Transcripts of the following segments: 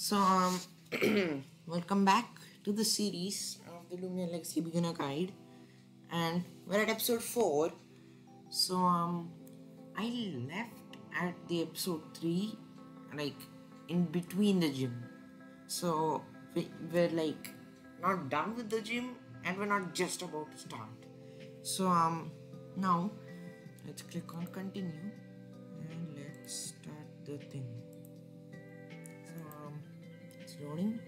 So, um, welcome back to the series of the Loomian Legacy Beginner Guide, and we're at episode four. So, um, I left at the episode three, like in between the gym. So, we, we're like not done with the gym, and we're not just about to start. So, um, now let's click on continue, and let's start the thing. Loading.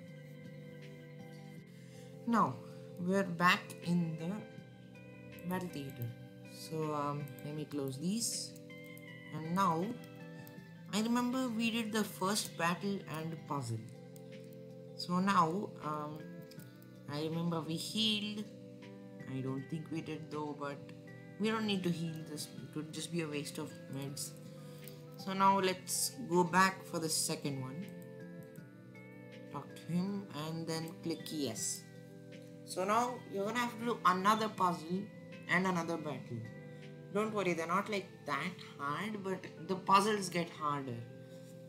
Now we're back in the battle theater. So um, let me close these. And now I remember we did the first battle and puzzle. So now um, I remember we healed. I don't think we did though, but we don't need to heal this. It would just be a waste of meds. So now let's go back for the second one. Him and then click yes. So now you're gonna have to do another puzzle and another battle. Don't worry, they're not like that hard, but the puzzles get harder.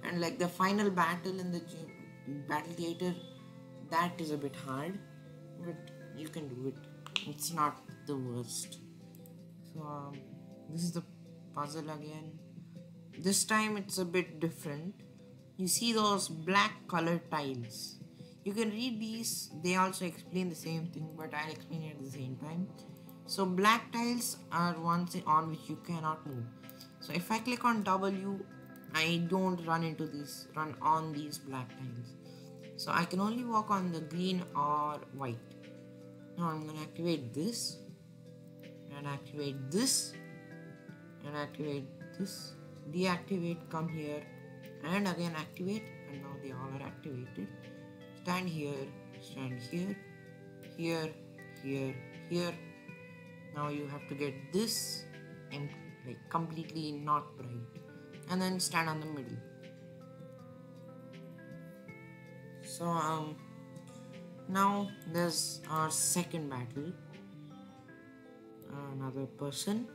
And like the final battle in the battle theater, that is a bit hard, but you can do it. It's not the worst. So um, this is the puzzle again. This time it's a bit different. You see those black colored tiles. You can read these, they also explain the same thing, but I'll explain it at the same time. So, black tiles are ones on which you cannot move. So, if I click on W, I don't run into these, run on these black tiles. So, I can only walk on the green or white. Now, I'm going to activate this, and activate this, and activate this, deactivate, come here, and again activate, and now they all are activated stand here, stand here, here, here, here. Now you have to get this and like completely not bright and then stand on the middle. So um now there's our second battle. Another person.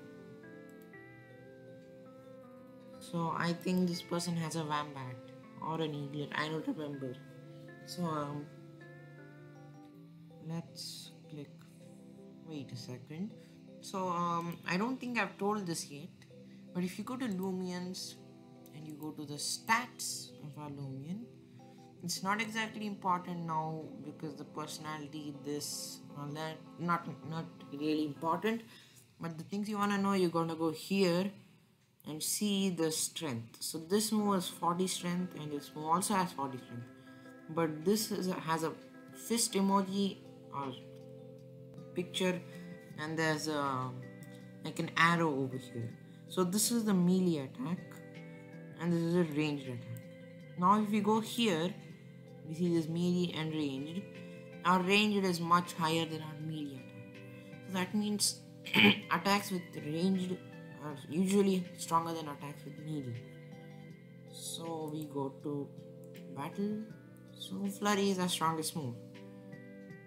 So I think this person has a wombat or an Eaglit. I don't remember so um let's click wait a second. So um i don't think i've told this yet but if you go to loomians and you go to the stats of our loomian it's not exactly important now because the personality this all that not not really important. But the things you want to know you're to go here and see the strength. So this move has 40 strength and this move also has 40 strength but this a, has a fist emoji or picture and there's a like an arrow over here. So this is the melee attack and this is a ranged attack. Now if we go here we see this melee and ranged. Our ranged is much higher than our melee attack. So that means attacks with ranged are usually stronger than attacks with melee. So we go to battle so flurry is our strongest move.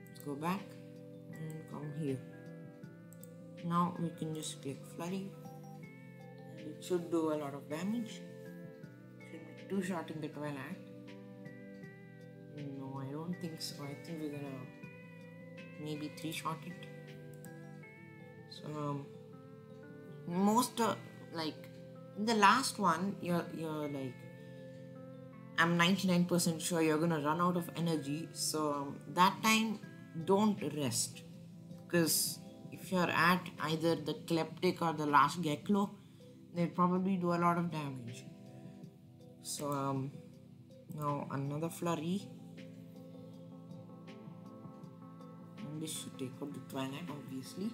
Let's go back and come here. Now we can just click flurry it should do a lot of damage. Should be two shot in the Twilat. No, I don't think so. I think we're gonna maybe three shot it. So um, most uh, like in the last one, you're you're like I'm 99% sure you're gonna run out of energy. So um, that time, don't rest because if you're at either the Kleptyke or the last Geklow, they'll probably do a lot of damage. So um, now another flurry. And this should take out the Twilat, obviously.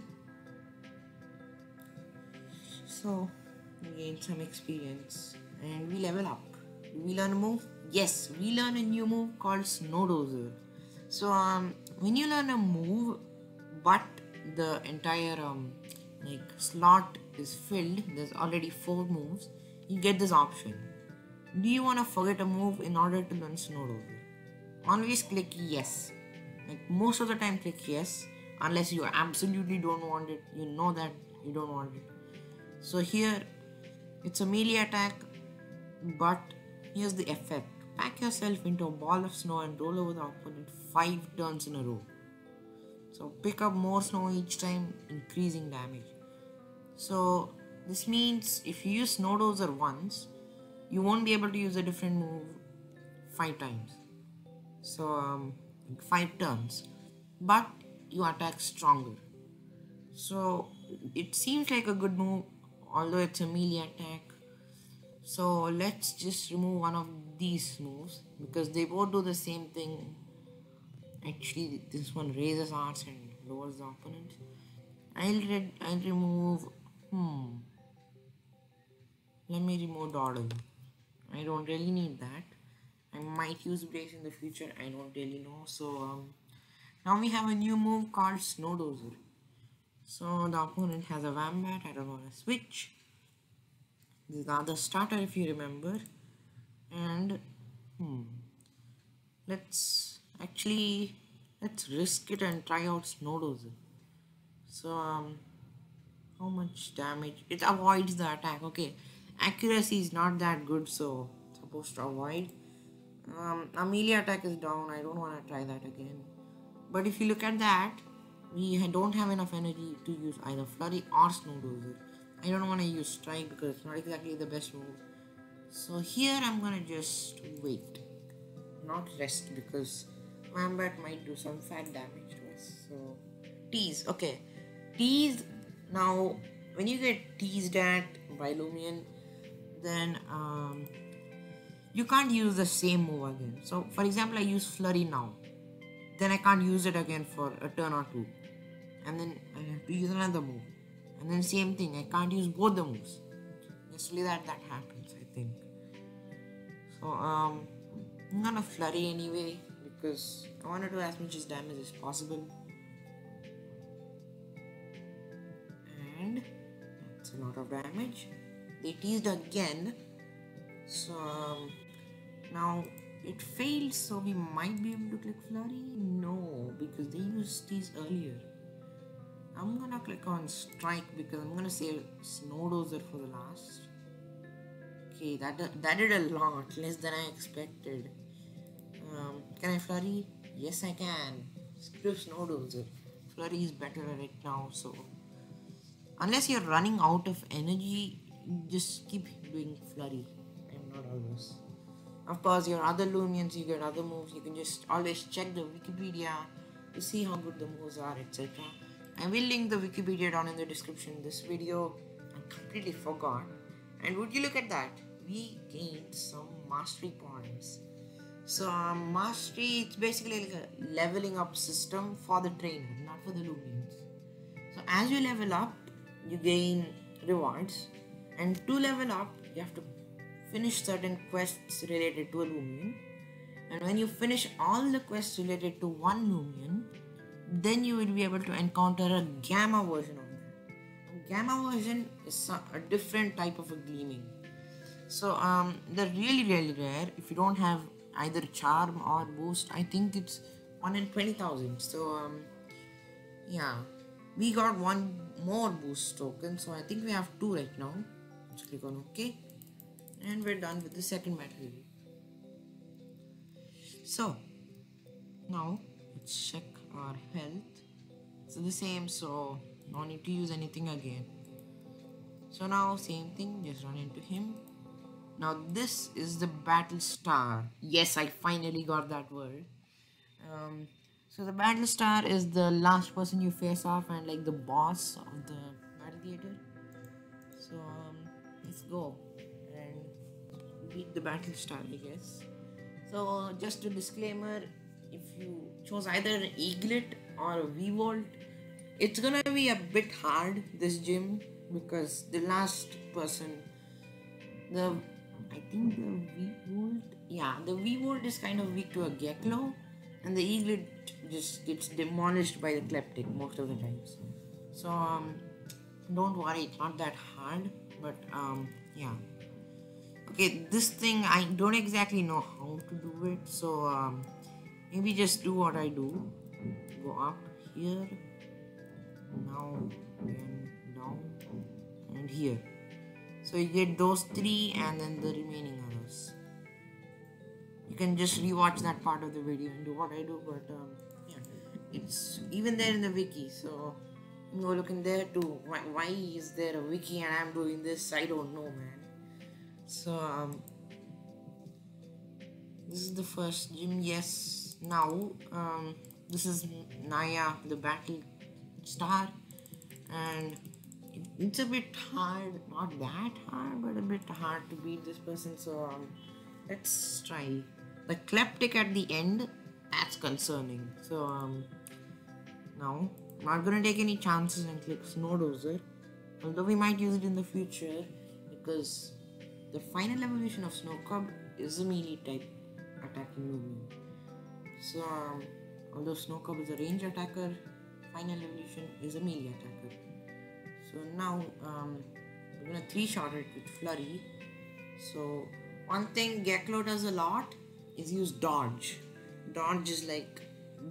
So we gain some experience and we level up. We learn a move? Yes, we learn a new move called Snowdozer. So um, when you learn a move, but the entire um, like slot is filled, there's already four moves. You get this option. Do you want to forget a move in order to learn Snowdozer? Always click yes. Like most of the time, click yes, unless you absolutely don't want it. You know that you don't want it. So here, it's a melee attack, but here's the effect pack yourself into a ball of snow and roll over the opponent five turns in a row. So pick up more snow each time, increasing damage. So this means if you use Snow Dozer once, you won't be able to use a different move five times. So um, five turns, but you attack stronger. So it seems like a good move, although it's a melee attack. So let's just remove one of these moves because they both do the same thing. Actually, this one raises arts and lowers the opponent. I'll re- I'll remove. Hmm. Let me remove Dawdle. I don't really need that. I might use Brace in the future. I don't really know. So um, now we have a new move called Snow Dozer. So the opponent has a Wombat. I don't want to switch. This is the starter if you remember. And hmm, let's actually let's risk it and try out Snow Dozer. So um, how much damage? It avoids the attack. Okay, accuracy is not that good, so supposed to avoid. Um, Amelia attack is down. I don't want to try that again. But if you look at that, we don't have enough energy to use either Flurry or Snow Dozer. I don't want to use Strike because it's not exactly the best move. So here I'm gonna just wait, not rest because Wombat might do some fat damage to us. So tease, okay, tease. Now when you get teased at by Loomian, then um, you can't use the same move again. So for example, I use Flurry now, then I can't use it again for a turn or two, and then I have to use another move, and then same thing. I can't use both the moves. Usually that that happens, I think. So um, I'm gonna Flurry anyway because I want to do as much as damage as possible. And that's a lot of damage. They teased again. So um, now it failed, so we might be able to click Flurry? No, because they used tease earlier. I'm gonna click on Strike because I'm gonna save Snow Dozer for the last. Okay, that, that did a lot, less than I expected. Um, can I Flurry? Yes, I can. Screw Snow Dozer. Flurry is better right now, so. Unless you're running out of energy, just keep doing Flurry. I'm not always. Of course, your other Loomians, you get other moves. You can just always check the Wikipedia to see how good the moves are, etc. I will link the Wikipedia down in the description. This video, I completely forgot. And would you look at that? We gained some mastery points. So um, mastery, it's basically like a leveling up system for the trainer, not for the Loomians. So as you level up, you gain rewards, and to level up, you have to finish certain quests related to a Loomian. And when you finish all the quests related to one Loomian, then you will be able to encounter a gamma version of that. Gamma version is a different type of a gleaming. So um, they're really really rare. If you don't have either charm or boost, I think it's one in twenty thousand. So um, yeah, we got one more boost token. So I think we have two right now. Let's click on OK, and we're done with the second battle. So now let's check our health. It's the same so no need to use anything again. So now same thing just run into him. Now this is the battle star. Yes i finally got that word. Um, so the battle star is the last person you face off and like the boss of the battle theater. So um, let's go and beat the battle star i guess. So just a disclaimer if you chose either an Eaglit or a V-Volt, it's gonna be a bit hard this gym because the last person, the I think the V-Volt, yeah, the V-Volt is kind of weak to a Geklow, and the Eaglit just gets demolished by the Kleptyke most of the times. So um, don't worry, it's not that hard, but um, yeah. Okay, this thing I don't exactly know how to do it, so um, maybe just do what I do go up here now and down and here so you get those three and then the remaining others you can just rewatch that part of the video and do what I do. But um, yeah, it's even there in the wiki. So you go look in there too. Why, why is there a wiki and I'm doing this? I don't know, man. So um, this is the first gym. Yes. Now um, this is Naya, the battle star, and it's a bit hard. Not that hard, but a bit hard to beat this person. So um, let's try. The Kleptyke at the end. That's concerning. So um, now I'm not gonna take any chances and click Snowdozer. Although we might use it in the future because the final evolution of Snow Cub is a melee type attacking movement. So um, although Snocub is a range attacker, final evolution is a melee attacker. So now um, we're gonna three shot it with Flurry. So one thing Geklow does a lot is use dodge. Dodge is like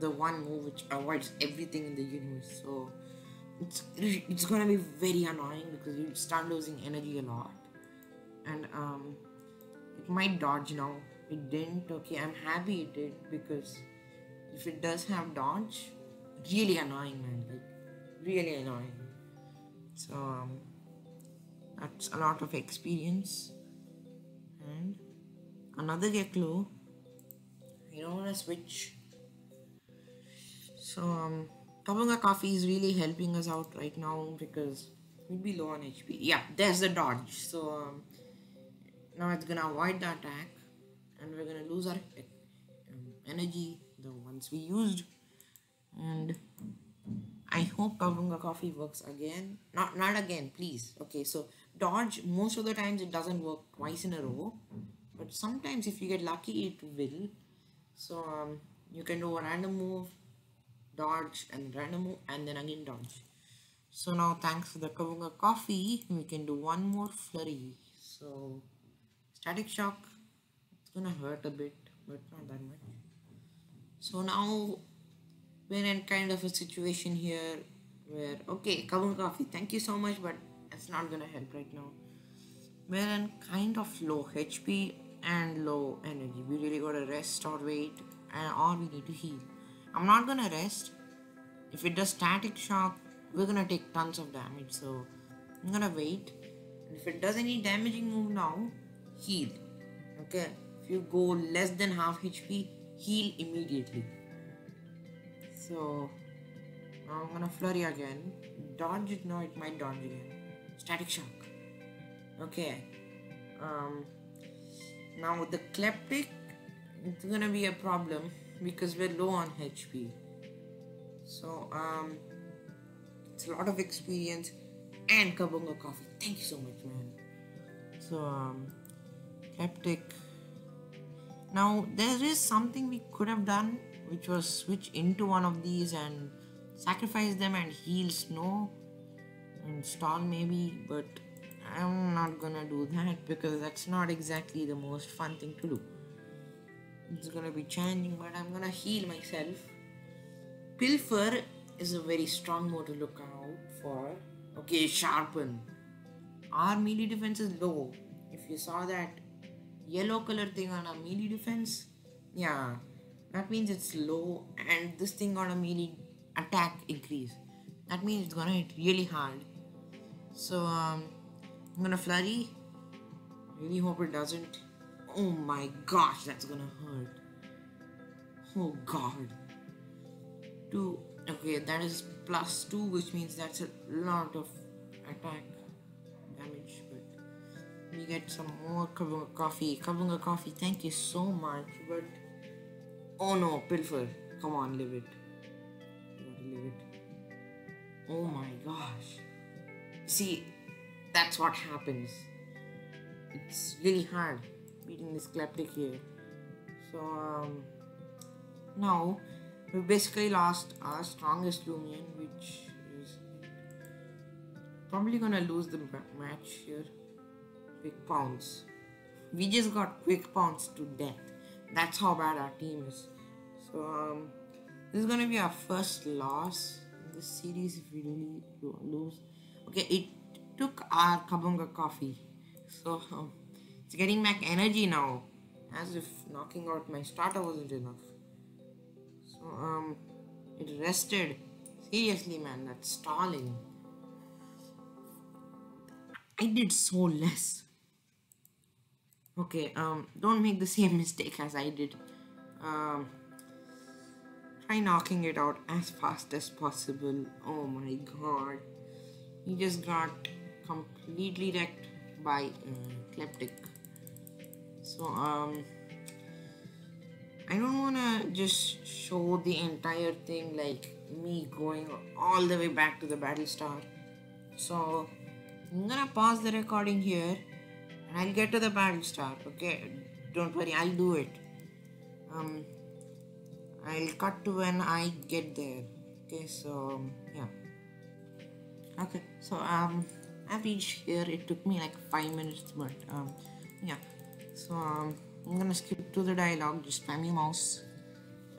the one move which avoids everything in the universe. So it's it's gonna be very annoying because you start losing energy a lot, and um, it might dodge now. It didn't. Okay, I'm happy it did because if it does have dodge, really annoying, man. Like really annoying. So um, that's a lot of experience, and another Geklow. You don't wanna switch so um, Kabunga Coffee is really helping us out right now because we'd be low on HP. Yeah, there's the dodge. So um, now it's gonna avoid the attack, and we're gonna lose our um, energy, the ones we used, and I hope Kabunga Coffee works again. Not not again, please. Okay, so dodge most of the times it doesn't work twice in a row, but sometimes if you get lucky it will. So um, you can do a random move dodge and random move and then again dodge so now thanks to the Kabunga coffee we can do one more flurry so static shock gonna hurt a bit but not that much so now we're in kind of a situation here where okay Kabunga coffee thank you so much but it's not gonna help right now we're in kind of low HP and low energy we really gotta rest or wait and or we need to heal I'm not gonna rest. If it does static shock, we're gonna take tons of damage. So I'm gonna wait. And if it does any damaging move now, heal. Okay. If you go less than half HP, heal immediately. So I'm gonna flurry again. Dodge it No, it might dodge again. Static shock. Okay. Um now the Kleptyke, it's gonna be a problem because we're low on HP. So um, it's a lot of experience and Kabunga coffee. Thank you so much, man. So um, Kleptyke. Now there is something we could have done, which was switch into one of these and sacrifice them and heal snow and stall maybe, but I'm not gonna do that because that's not exactly the most fun thing to do. It's gonna be changing but i'm gonna heal myself. Pilfer is a very strong mode to look out for. Okay sharpen. Our melee defense is low. If you saw that yellow color thing on a melee defense yeah that means it's low and this thing on a melee attack increase that means it's gonna hit really hard so um, i'm gonna flurry really hope it doesn't Oh my gosh, that's gonna hurt. Oh god. Two. Okay, that is plus two, which means that's a lot of attack. We get some more Kabunga coffee. Kabunga coffee, thank you so much. But oh no, Pilfer. Come on, live it. You gotta live it. Oh my gosh. See, that's what happens. It's really hard beating this Kleptyke here. So um, now we basically lost our strongest Loomian, which is probably gonna lose the match here. Quick pounce. We just got quick pounce to death. That's how bad our team is. So um, this is gonna be our first loss in this series if we really lose. Okay, it took our Kabunga coffee. So um, it's getting back energy now. as if knocking out my starter wasn't enough. So um, it rested. Seriously, man, that's stalling. I did so less. Okay, um, don't make the same mistake as I did. Um, try knocking it out as fast as possible. Oh my god. He just got completely wrecked by uh. So, um, I don't wanna just show the entire thing like me going all the way back to the battle star. So, I'm gonna pause the recording here and I'll get to the battle star. Okay, don't worry, I'll do it. Um, I'll cut to when I get there. Okay, so yeah. Okay, so um, I've reached here. It took me like five minutes, but um, yeah. So um, I'm gonna skip to the dialogue. Just spam your mouse,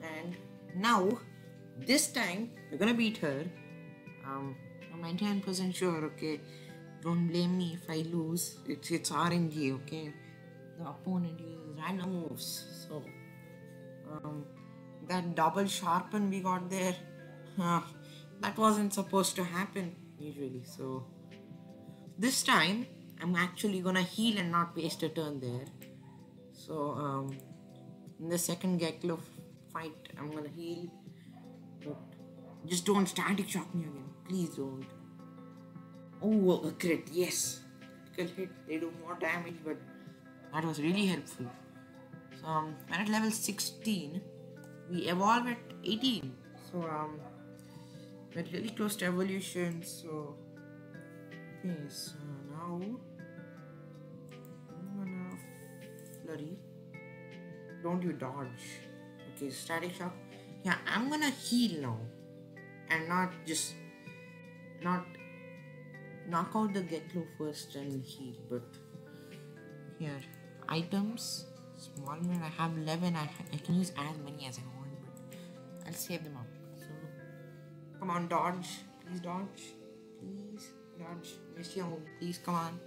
and now this time we're gonna beat her. Um, I'm 99% sure. Okay, don't blame me if I lose. It's it's RNG. Okay, the opponent uses random moves, so um that double sharpen we got there that wasn't supposed to happen usually so. This time i'm actually gonna heal and not waste a turn there. So um, in the second Geklow fight i'm gonna heal. But just don't static shock me again. Please don't oh a crit yes. Critical hit they do more damage but that was really helpful. So um, when at level 16 we evolve at 18 so um we're really close to evolution so okay so now I'm gonna flurry. Don't you dodge. Okay static shock. Yeah I'm gonna heal now. And not just not knock out the Geklow first and heal but here items small man I have 11 I, I can use as many as I want but I'll save them up so come on dodge. Please dodge. Please dodge. Miss your move please come on.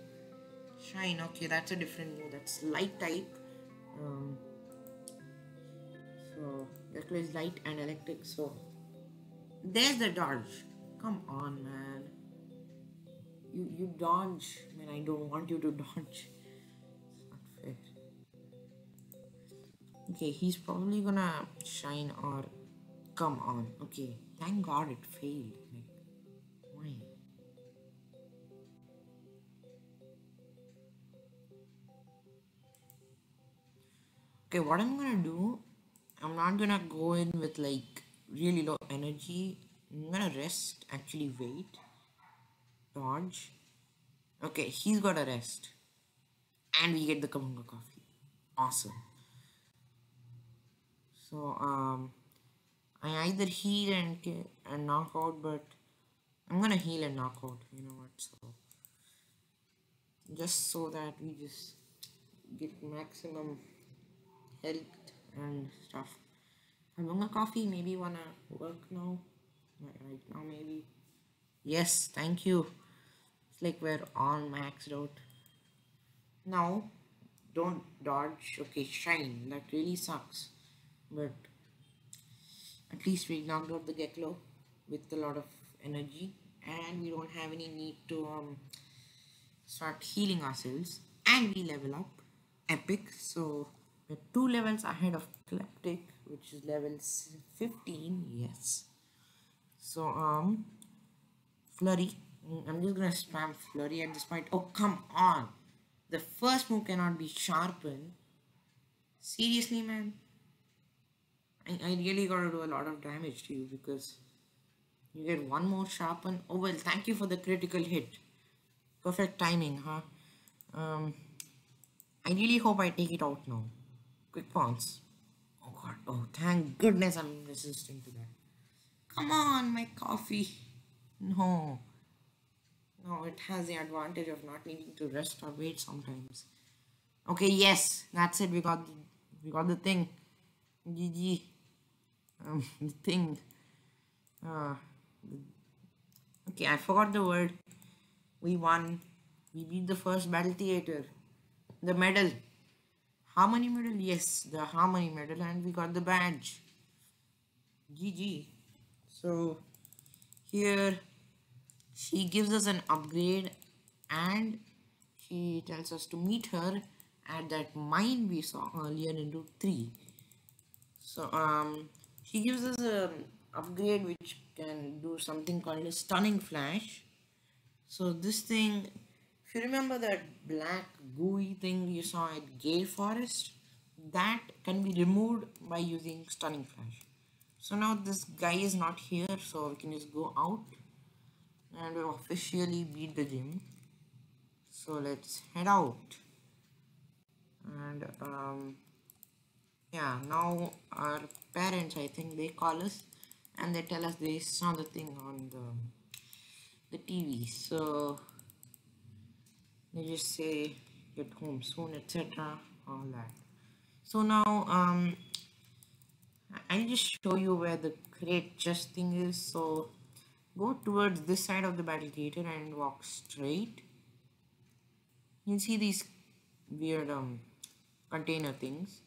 Shine okay that's a different move. That's light type. Um, so Geklow is light and electric so there's the dodge. Come on man you you dodge when I don't want you to dodge it's not fair Okay, he's probably gonna shine or come on. Okay, thank God it failed. Like, why? Okay, what I'm gonna do, I'm not gonna go in with like really low energy. I'm gonna rest, actually wait, dodge. Okay, he's got a rest. And we get the Kabunga coffee. Awesome. So um, I either heal and and knock out, but I'm gonna heal and knock out. You know what? So just so that we just get maximum health and stuff. Kabunga coffee maybe wanna work now. Right now maybe. Yes, thank you. Like we're all maxed out. Now, don't dodge. Okay, shine. That really sucks. But at least we knocked out the Geklow with a lot of energy. And we don't have any need to um, start healing ourselves. And we level up. Epic. So we're two levels ahead of Kleptyke which is level 15 yes. So um flurry I'm just gonna spam flurry at this point oh come on the first move cannot be sharpened seriously man I, I really gotta do a lot of damage to you because you get one more sharpen. Oh well, thank you for the critical hit. Perfect timing, huh? Um, I really hope I take it out now. Quick pounce. Oh god, oh thank goodness I'm resisting to that. Come on, my coffee. No. No, it has the advantage of not needing to rest or wait sometimes. Okay, yes, that's it. We got the, we got the thing. GG um, thing. Uh, okay, I forgot the word. We won. We beat the first battle theater. The medal. harmony medal yes the harmony medal and we got the badge gg so here she gives us an upgrade and she tells us to meet her at that mine we saw earlier in Route 3 so um she gives us a upgrade which can do something called a stunning flash. So this thing if you remember that black gooey thing you saw at Gale Forest that can be removed by using stunning flash. So now this guy is not here so we can just go out and we officially beat the gym. So let's head out. And um, yeah now our parents i think they call us and they tell us they saw the thing on the the tv so they just say get home soon etc all that. So now um i'll just show you where the crate chest thing is. So go towards this side of the battle theater and walk straight. You see these weird um container things.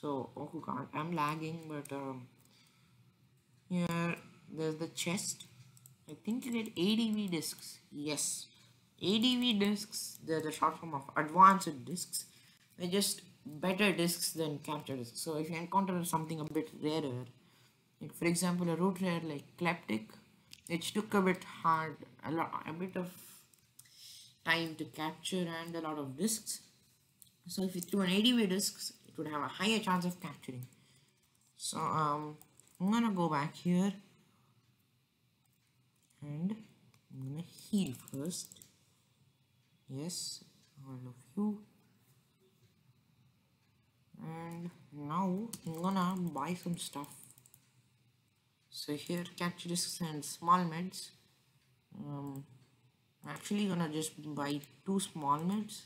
So oh god i'm lagging but um here there's the chest. I think you get adv discs. Yes. Adv discs they're the short form of advanced discs. They're just better discs than capture discs. So if you encounter something a bit rarer like for example a root rare like Kleptyke which took a bit hard a lot a bit of time to capture and a lot of discs so if you threw an ADV discs it would have a higher chance of capturing. So um I'm gonna go back here and I'm gonna heal first. Yes all of you. And now I'm gonna buy some stuff so here capture discs and small meds. Um, I'm actually gonna just buy two small meds.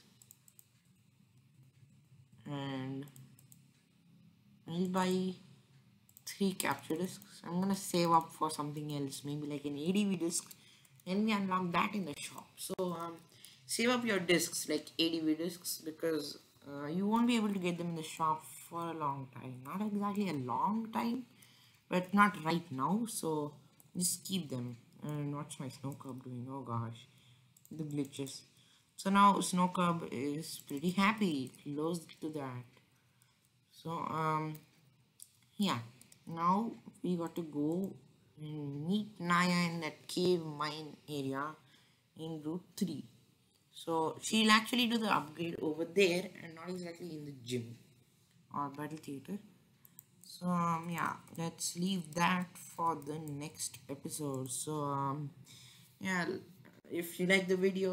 And I'll buy three capture discs I'm gonna save up for something else maybe like an ADV disc. And we unlock that in the shop. So um, save up your discs like ADV discs because uh, you won't be able to get them in the shop for a long time. Not exactly a long time but not right now so just keep them and watch my Snocub doing. Oh gosh the glitches. So now Snocub is pretty happy close to that. So um yeah now we got to go meet Naya in that cave mine area in route 3 so she'll actually do the upgrade over there and not exactly in the gym or battle theater so um yeah let's leave that for the next episode. So um yeah if you like the video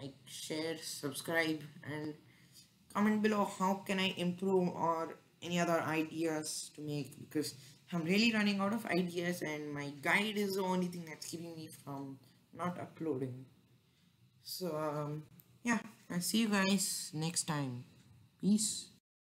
like share subscribe and comment below how can i improve or any other ideas to make because i'm really running out of ideas and my guide is the only thing that's keeping me from not uploading. So um yeah i'll see you guys next time. Peace